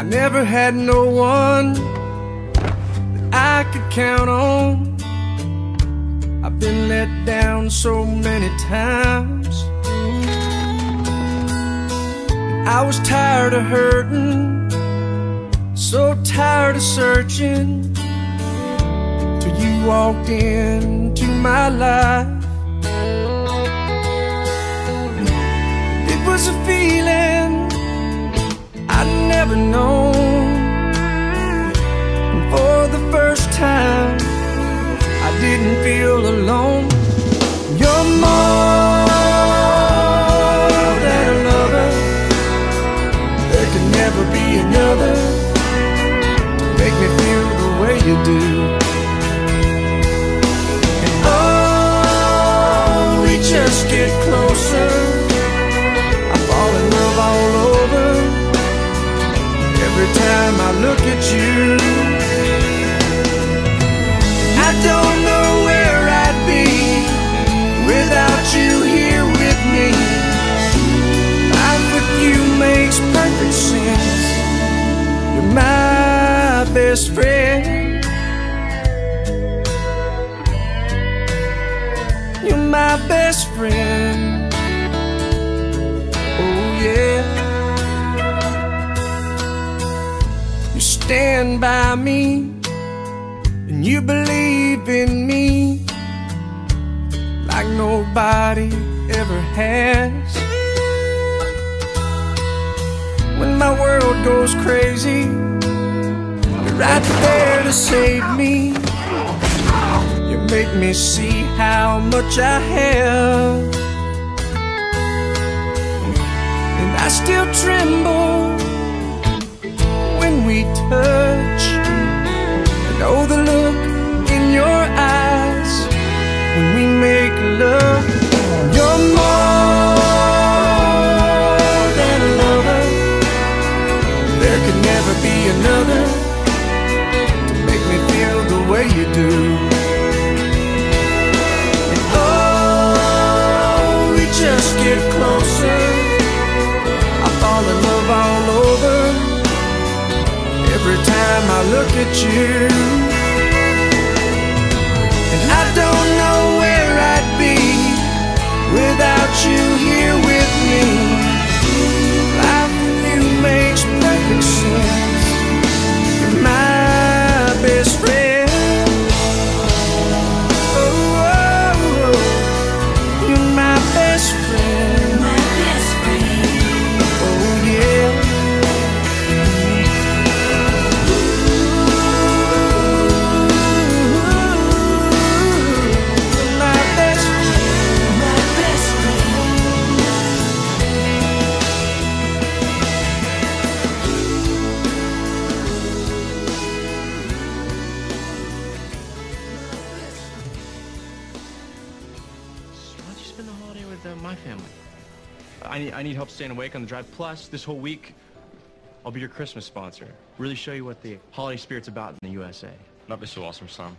I never had no one that I could count on. I've been let down so many times. I was tired of hurting, so tired of searching. Till you walked into my life. Never known. For the first time, I didn't feel alone. You're more than a lover. There can never be another. to Make me feel the way you do. And oh, we just get closer. My best friend. Oh, yeah. You stand by me and you believe in me like nobody ever has. When my world goes crazy, you're right there to save me. You make me see how much I have. And I still tremble when we touch. Get closer. I fall in love all over every time I look at you. with uh, my family. I need, I need help staying awake on the drive. Plus, this whole week, I'll be your Christmas sponsor. Really show you what the holiday spirit's about in the USA. That'd be so awesome, son.